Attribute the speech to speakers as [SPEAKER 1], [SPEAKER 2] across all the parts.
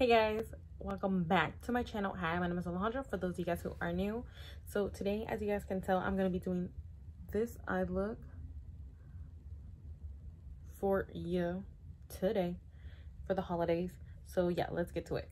[SPEAKER 1] Hey guys, welcome back to my channel. Hi, my name is Alejandra for those of you guys who are new. So today, as you guys can tell, I'm going to be doing this eye look for you today for the holidays. So yeah, let's get to it.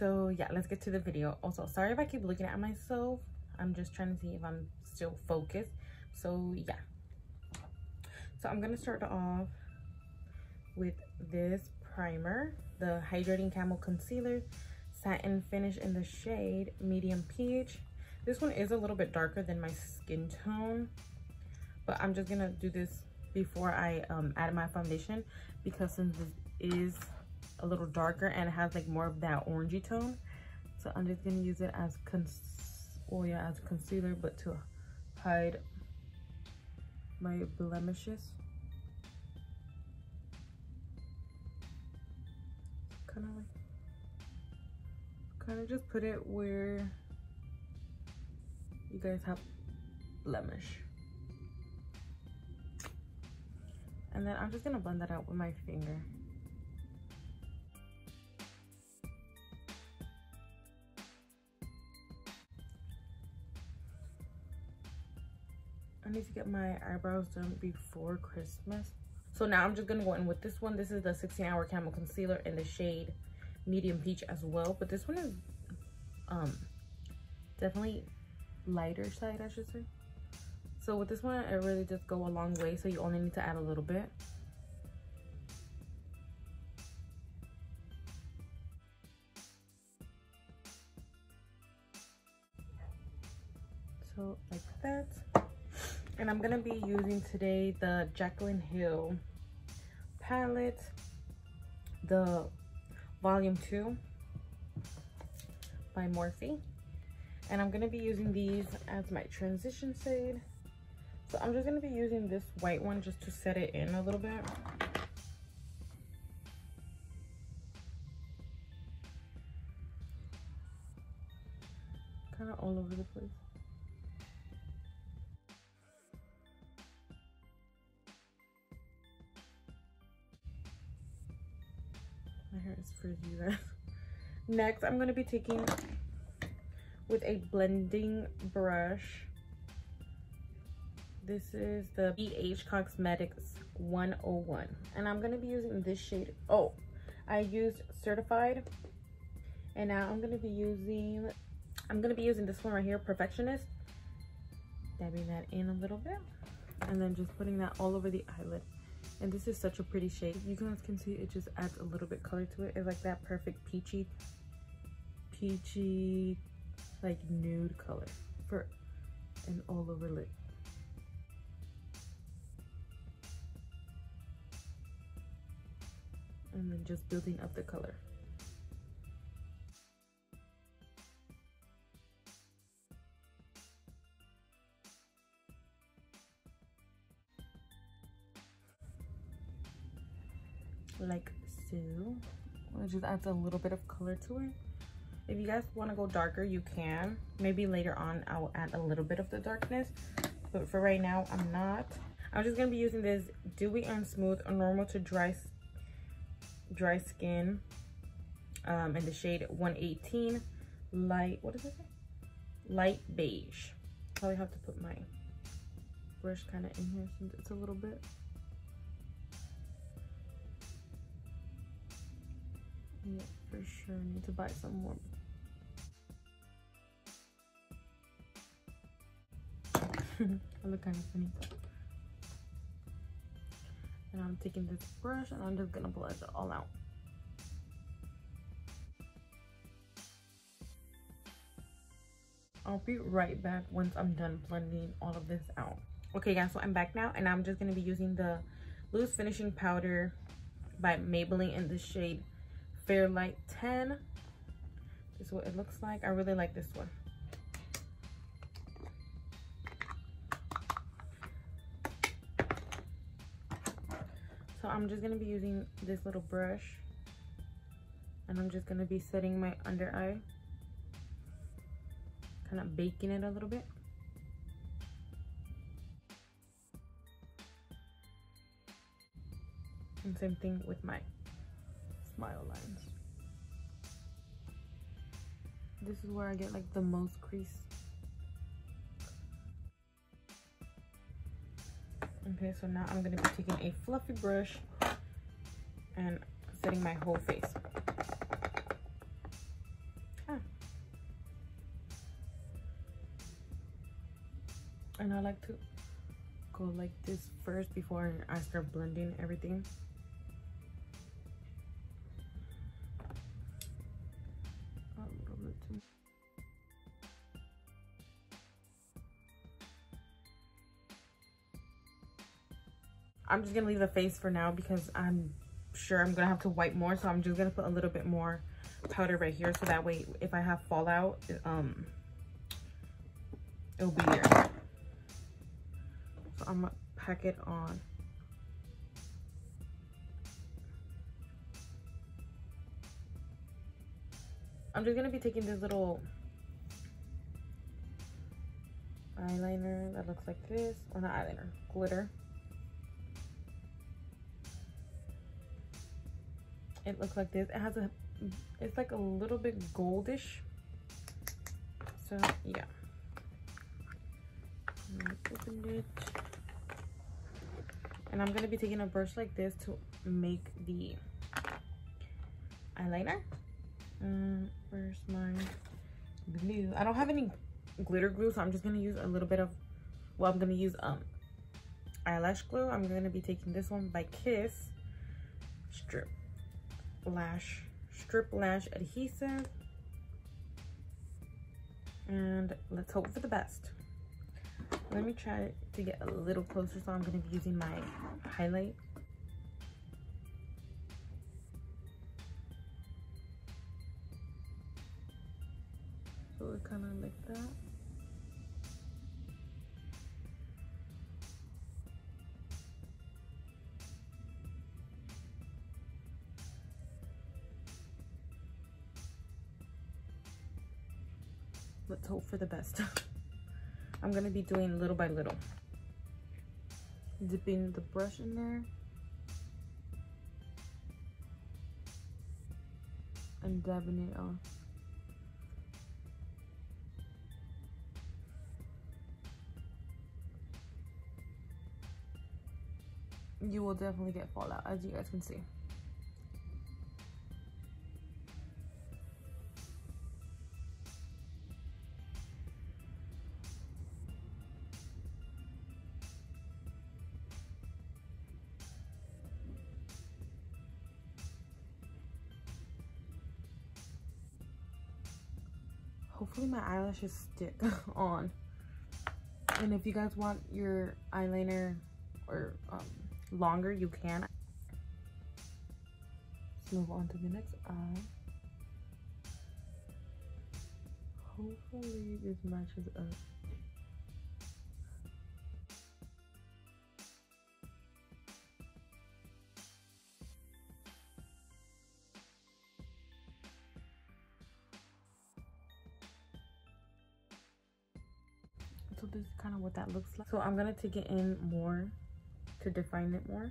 [SPEAKER 1] So yeah, let's get to the video. Also, sorry if I keep looking at myself. I'm just trying to see if I'm still focused. So yeah. So I'm going to start off with this primer, the Hydrating Camo Concealer, satin finish in the shade Medium Peach. This one is a little bit darker than my skin tone, but I'm just gonna do this before I um, add my foundation because since this is a little darker and it has like more of that orangey tone, so I'm just gonna use it as oh yeah, as concealer, but to hide my blemishes. Kind of like kind of just put it where you guys have blemish. And then I'm just gonna blend that out with my finger. I need to get my eyebrows done before Christmas so now I'm just gonna go in with this one. This is the 16 hour Camo concealer in the shade medium peach as well. But this one is um definitely lighter side, I should say. So with this one, it really just go a long way. So you only need to add a little bit. So like that. And I'm gonna be using today the Jaclyn Hill palette, the volume two by Morphe. And I'm gonna be using these as my transition shade. So I'm just gonna be using this white one just to set it in a little bit. Kind of all over the place. For you guys. Next, I'm going to be taking with a blending brush. This is the BH Cosmetics 101. And I'm going to be using this shade. Oh, I used Certified. And now I'm going to be using, I'm going to be using this one right here, Perfectionist. Dabbing that in a little bit. And then just putting that all over the eyelid and this is such a pretty shade. You guys can see it just adds a little bit color to it. It's like that perfect peachy peachy like nude color for an all over lip. And then just building up the color just adds a little bit of color to it. If you guys want to go darker you can. Maybe later on i will add a little bit of the darkness but for right now i'm not. I'm just going to be using this dewy and smooth normal to dry dry skin um in the shade 118 light what is it? Light beige. Probably have to put my brush kind of in here since it's a little bit Yeah, for sure. Need to buy some more. I look kind of funny. And I'm taking this brush and I'm just gonna blend it all out. I'll be right back once I'm done blending all of this out. Okay guys, so I'm back now and I'm just gonna be using the loose finishing powder by Maybelline in the shade Fairlight 10. This is what it looks like. I really like this one. So I'm just going to be using this little brush. And I'm just going to be setting my under eye. Kind of baking it a little bit. And same thing with my smile lines. this is where I get like the most crease. Okay, so now I'm gonna be taking a fluffy brush and setting my whole face. Ah. And I like to go like this first before I start blending everything. I'm just gonna leave the face for now because I'm sure I'm gonna have to wipe more. So I'm just gonna put a little bit more powder right here. So that way, if I have fallout, um, it'll be there. So I'm gonna pack it on. I'm just gonna be taking this little eyeliner that looks like this, or not eyeliner, glitter. It looks like this. It has a it's like a little bit goldish. So yeah. It. And i'm to be taking a brush like this to make the eyeliner. Um, where's my glue? I don't have any glitter glue so i'm just to use a little bit of well i'm to use um eyelash glue. I'm to be taking this one by kiss. Strip lash strip lash adhesive. And let's hope for the best. Let me try to get a little closer so i'm going to be using my highlight. So it kind of like that hope for the best. I'm gonna be doing little by little. Dipping the brush in there. And dabbing it off. You will definitely get fallout as you guys can see. Hopefully my eyelashes stick on. And if you guys want your eyeliner or um, longer you can. Let's move on to the next eye. Hopefully this matches up so this is kind of what that looks like. So i'm gonna take it in more to define it more.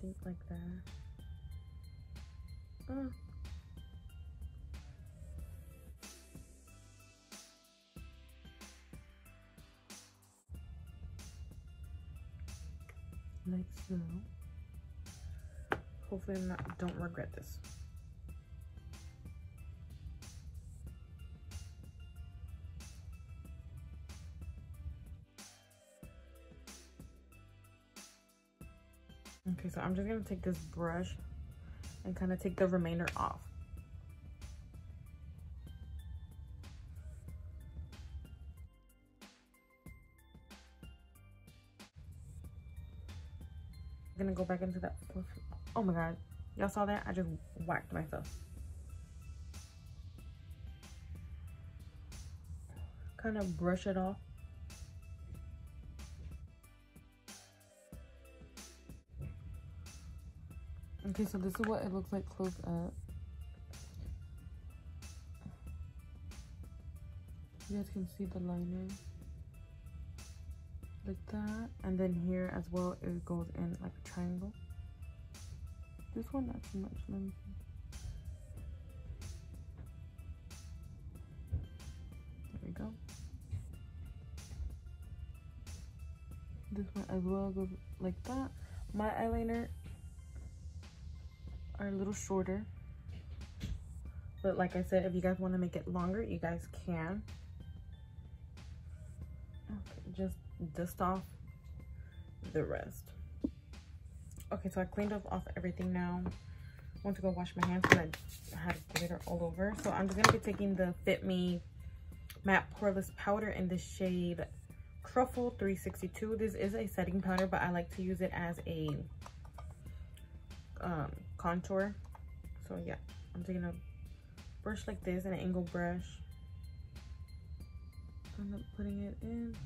[SPEAKER 1] Things like that Mm. Like so. Hopefully I'm not, don't regret this. Okay, so I'm just gonna take this brush and kind of take the remainder off. I'm gonna go back into that oh my god. Y'all saw that? I just whacked myself. Kind of brush it off Okay, so this is what it looks like close up. You guys can see the liner. Like that. And then here as well, it goes in like a triangle. This one, not too much. Let me see. There we go. This one as well goes like that. My eyeliner are a little shorter. But like I said, if you guys want to make it longer, you guys can. Okay, just dust off the rest. Okay, so I cleaned up off everything now. I want to go wash my hands because I had glitter all over. So I'm just going to be taking the Fit Me Matte Poreless Powder in the shade Truffle 362. This is a setting powder, but I like to use it as a um, contour. So yeah, I'm taking a brush like this, an angle brush. I'm putting it in.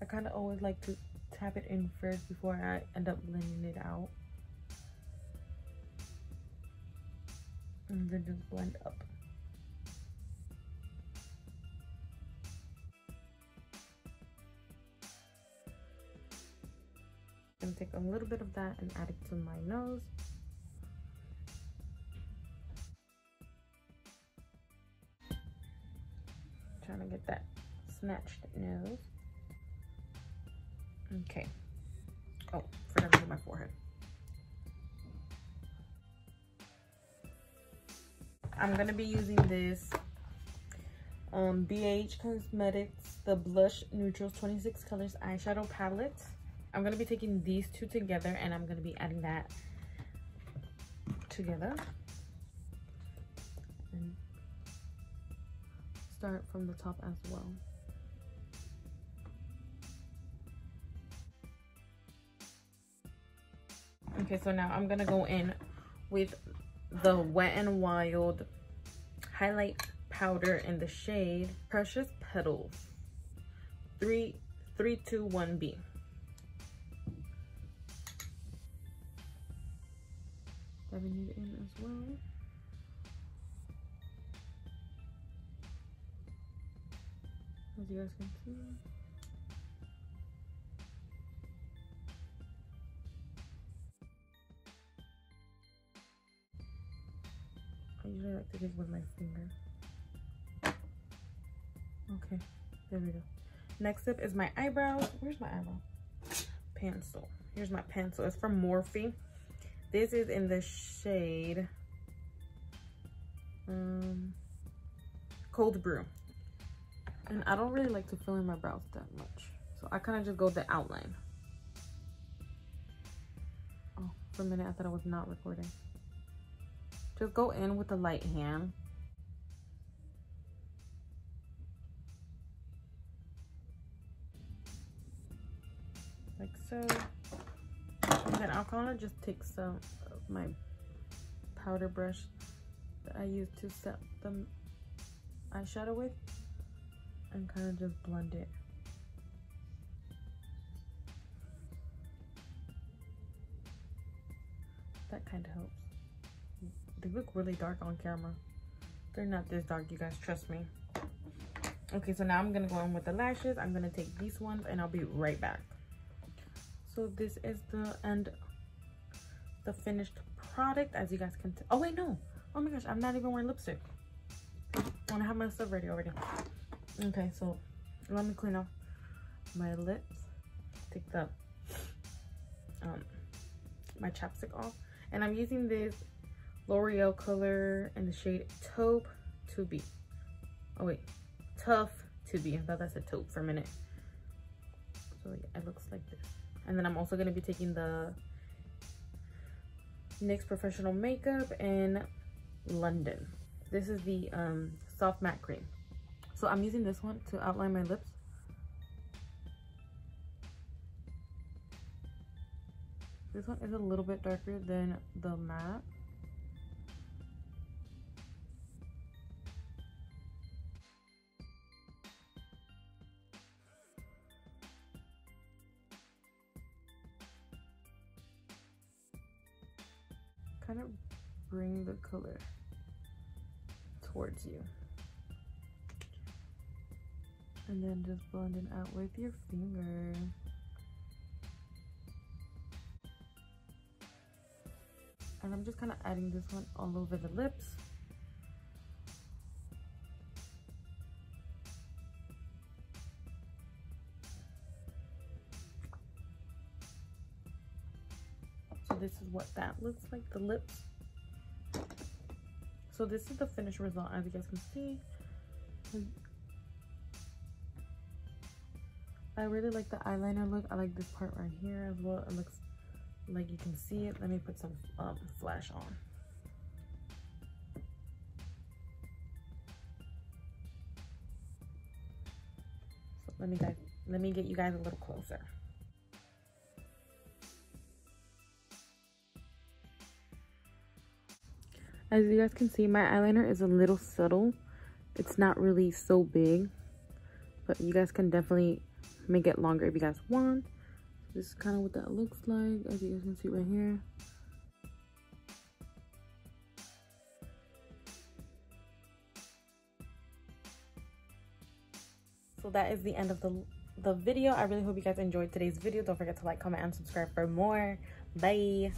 [SPEAKER 1] I kind of always like to tap it in first before I end up blending it out. And then just blend up. Gonna take a little bit of that and add it to my nose. Trying to get that snatched nose. Okay. Oh, forgot to do my forehead. I'm gonna be using this um, BH Cosmetics, the Blush Neutrals 26 Colors Eyeshadow Palette. I'm going to be taking these two together and I'm going to be adding that together. And start from the top as well. Okay, so now I'm going to go in with the Wet n Wild highlight powder in the shade Precious Petals 3 321B. It in as well. As you guys can see. I usually like to do with my finger. Okay, there we go. Next up is my eyebrows. Where's my eyebrow? Pencil. Here's my pencil. It's from Morphe. This is in the shade um, Cold Brew. And I don't really like to fill in my brows that much. So I kind of just go the outline. Oh, for a minute I thought I was not recording. Just go in with a light hand. Like so. And then I'll kind of just take some of my powder brush that I use to set the eyeshadow with and kind of just blend it. That kind of helps. They look really dark on camera. They're not this dark, you guys, trust me. Okay, so now I'm gonna go in with the lashes. I'm gonna take these ones and I'll be right back so this is the end the finished product as you guys can tell oh wait no. Oh my gosh i'm not even wearing lipstick. I want to have my stuff ready already. Okay so let me clean off my lips take the um my chapstick off and i'm using this l'oreal color in the shade taupe to be. Oh wait tough to be. I thought that's a taupe for a minute. So yeah, it looks like this and then I'm also going to be taking the NYX Professional Makeup in London. This is the um, Soft Matte Cream. So I'm using this one to outline my lips. This one is a little bit darker than the matte. Color towards you. And then just blend it out with your finger. And I'm just kind of adding this one all over the lips. So this is what that looks like, the lips. So this is the finished result as you guys can see. I really like the eyeliner look. I like this part right here as well. It looks like you can see it. Let me put some um, flash on. So let me guys, let me get you guys a little closer. As you guys can see, my eyeliner is a little subtle. It's not really so big, but you guys can definitely make it longer if you guys want. This is kind of what that looks like, as you guys can see right here. So that is the end of the, the video. I really hope you guys enjoyed today's video. Don't forget to like, comment, and subscribe for more. Bye.